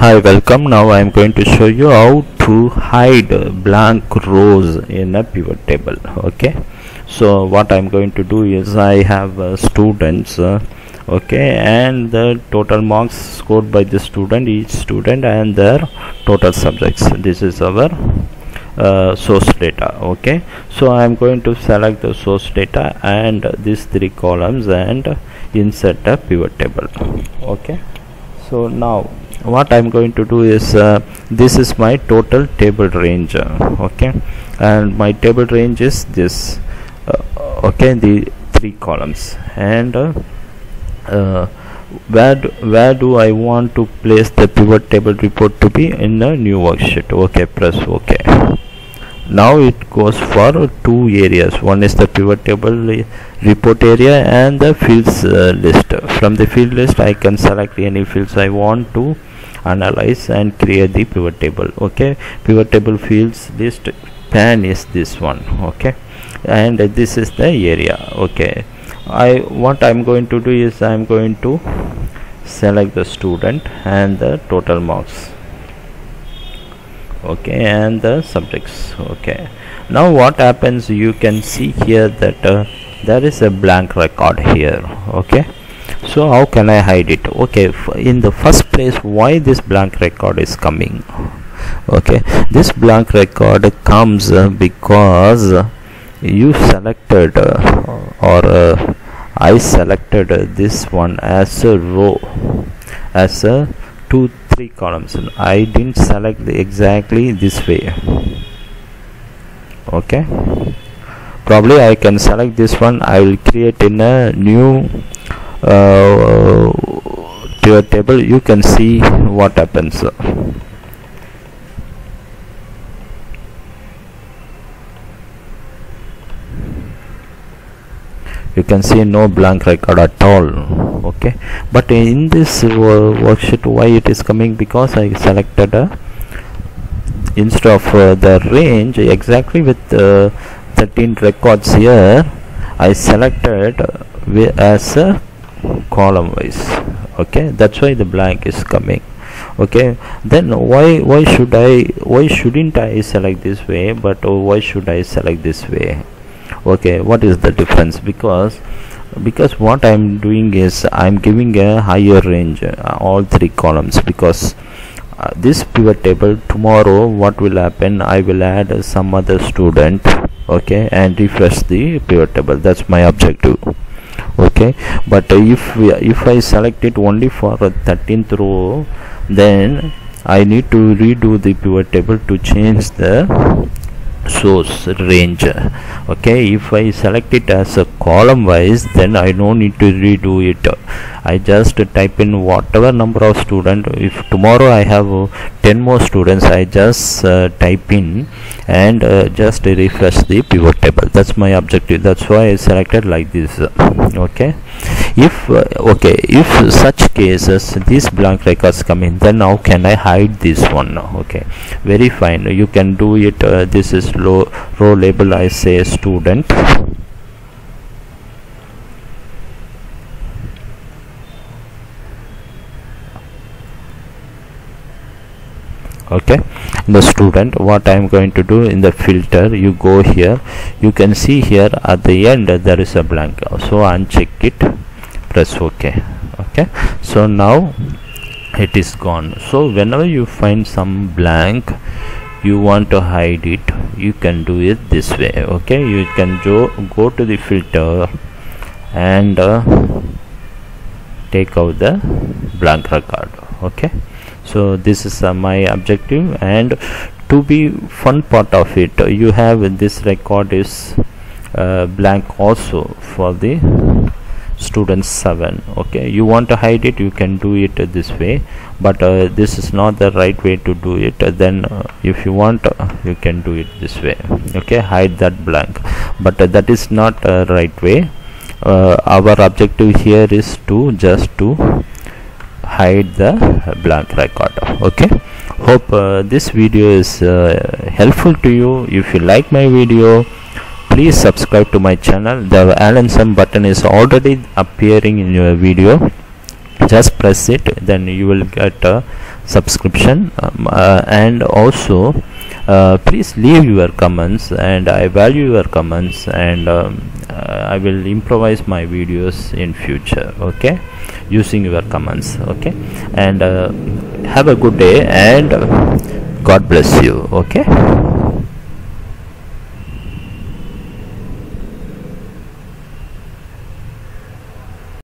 Hi, welcome. Now I am going to show you how to hide blank rows in a pivot table. Okay. So what I am going to do is I have uh, students. Uh, okay, and the total marks scored by the student, each student, and their total subjects. This is our uh, source data okay so i am going to select the source data and these three columns and insert a pivot table okay so now what i'm going to do is uh, this is my total table range uh, okay? And my table range is this uh, okay the three columns. And uh, where do, where do I want to place the pivot table report to be? In a new worksheet okay press ok now it goes for two areas. One is the pivot table report area and the fields uh, list. From the field list I can select any fields I want to analyze and create the pivot table okay? Pivot table fields list pan is this one okay? And this is the area okay? I what I'm going to do is I'm going to select the student and the total marks okay? And the subjects okay? Now what happens you can see here that uh, there is a blank record here okay so how can I hide it? Okay in the first place why this blank record is coming? Okay this blank record comes uh, because you selected uh, or uh, I selected this one as a row as a two three columns. I didn't select exactly this way. Okay? Probably I can select this one. I will create in a new uh, table you can see what happens. You can see no blank record at all okay? But in this worksheet why it is coming? Because I selected a instead of uh, the range exactly with uh, 13 records here I selected uh, as a column wise. Okay? That's why the blank is coming. Okay? Then why why should I why shouldn't I select this way but why should I select this way? Okay? What is the difference? Because because what I'm doing is I'm giving a higher range uh, all three columns. Because uh, this pivot table tomorrow what will happen? I will add uh, some other student okay and refresh the pivot table. That's my objective okay? But if if I select it only for a 13th row then I need to redo the pivot table to change the source range. Okay if I select it as a column wise then I don't need to redo it. I just type in whatever number of student. If tomorrow I have 10 more students I just uh, type in and uh, just refresh the pivot table. That's my objective. That's why I selected like this. Okay if uh, okay if such cases these blank records come in then how can I hide this one? Okay very fine. You can do it uh, this is low row label I say student. Okay the student what i am going to do in the filter you go here. You can see here at the end there is a blank. So uncheck it press ok okay so now it is gone. So whenever you find some blank you want to hide it you can do it this way okay you can go go to the filter and uh, take out the blank record okay so this is uh, my objective and to be fun part of it you have this record is uh, blank also for the student 7 okay? You want to hide it you can do it this way but uh, this is not the right way to do it. Then uh, if you want uh, you can do it this way okay? Hide that blank. But uh, that is not a right way. Our objective here is to just to hide the blank record okay? Hope uh, this video is uh, helpful to you. If you like my video please subscribe to my channel. The Allan Sam button is already appearing in your video. Just press it then you will get a subscription. Um, uh, and also uh, please leave your comments and I value your comments and um, uh, I will improvise my videos in future okay? Using your comments okay? And uh, have a good day and God bless you okay